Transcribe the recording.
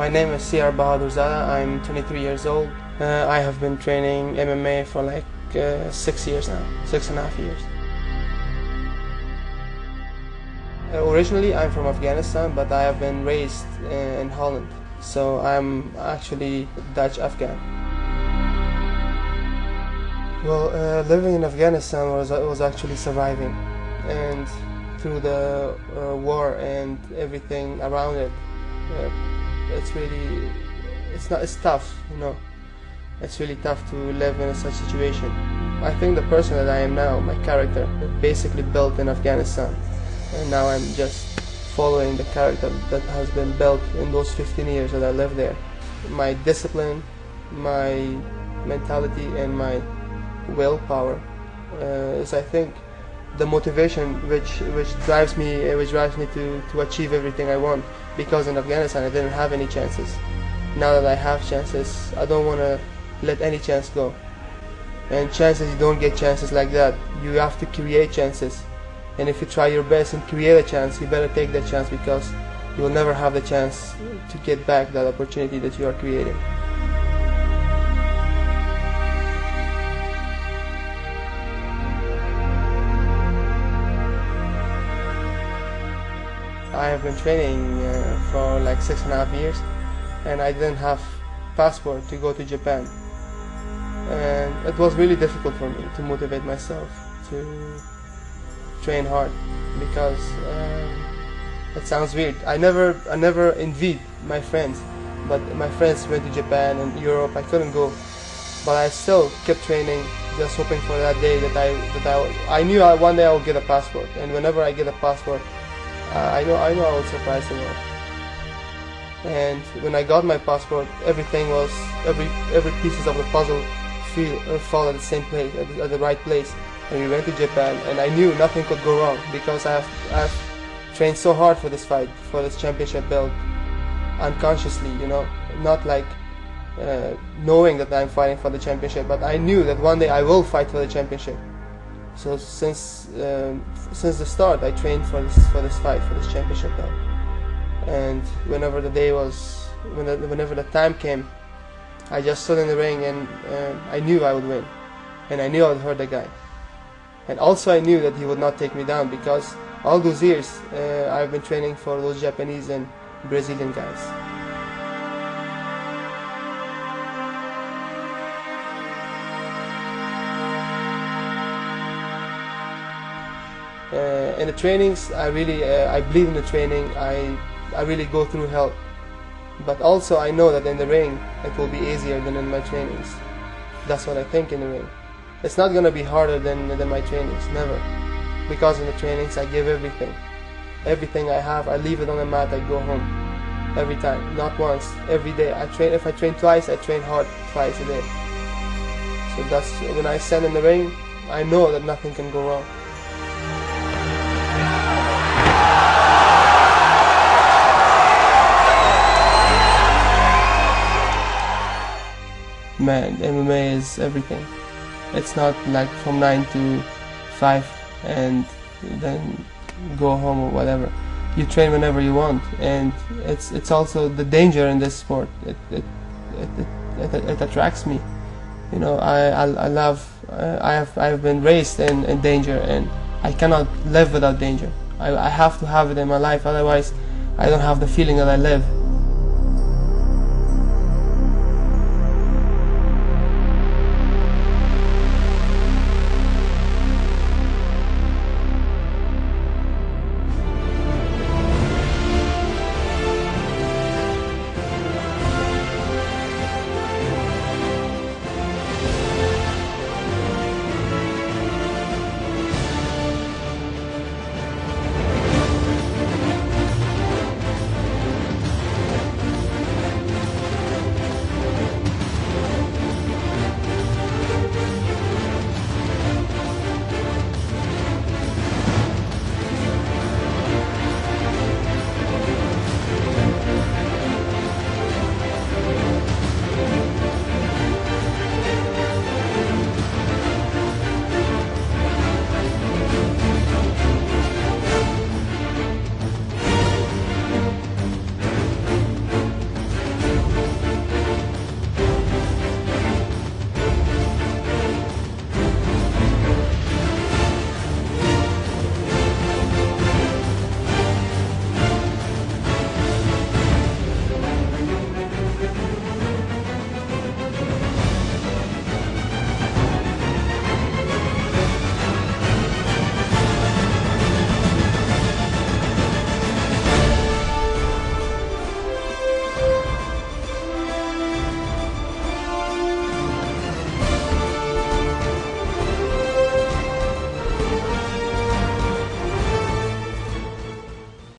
My name is Siyar Bahadurzada. I'm 23 years old. Uh, I have been training MMA for like uh, six years now, six and a half years. Uh, originally, I'm from Afghanistan, but I have been raised uh, in Holland, so I'm actually Dutch Afghan. Well, uh, living in Afghanistan was was actually surviving, and through the uh, war and everything around it, it's really it's not it's tough, you know. It's really tough to live in such situation. I think the person that I am now, my character, basically built in Afghanistan and now I'm just following the character that has been built in those 15 years that I lived there. My discipline, my mentality, and my willpower uh, is, I think, the motivation which which drives me uh, which drives me to to achieve everything I want. Because in Afghanistan I didn't have any chances. Now that I have chances, I don't want to let any chance go. And chances you don't get chances like that. You have to create chances and if you try your best and create a chance you better take that chance because you will never have the chance to get back that opportunity that you are creating have been training uh, for like six and a half years and I didn't have passport to go to Japan and it was really difficult for me to motivate myself to train hard because uh, it sounds weird. I never, I never envied my friends, but my friends went to Japan and Europe. I couldn't go, but I still kept training, just hoping for that day that I, that I, I knew I, one day I would get a passport. And whenever I get a passport, uh, I know, I know I will surprise the world. And when I got my passport, everything was every every pieces of the puzzle feel uh, fall at the same place, at the, at the right place and we went to Japan and I knew nothing could go wrong because I've, I've trained so hard for this fight, for this championship belt, unconsciously, you know, not like uh, knowing that I'm fighting for the championship, but I knew that one day I will fight for the championship. So since um, since the start, I trained for this for this fight for this championship belt, and whenever the day was, whenever the time came, I just stood in the ring and uh, I knew I would win, and I knew I would hurt the guy. And also I knew that he would not take me down because all those years uh, I've been training for those Japanese and Brazilian guys. In the trainings, I really, uh, I believe in the training. I, I really go through hell. But also I know that in the ring, it will be easier than in my trainings. That's what I think in the ring it's not gonna be harder than than my trainings never. Because in the trainings I give everything. Everything I have I leave it on the mat I go home. Every time. Not once. Every day. I train if I train twice I train hard twice a day. So that's when I stand in the ring I know that nothing can go wrong man MMA is everything it's not like from 9 to 5 and then go home or whatever. You train whenever you want, and it's it's also the danger in this sport. It it it, it, it, it attracts me. You know, I I, I love. Uh, I have I have been raised in, in danger, and I cannot live without danger. I I have to have it in my life, otherwise, I don't have the feeling that I live.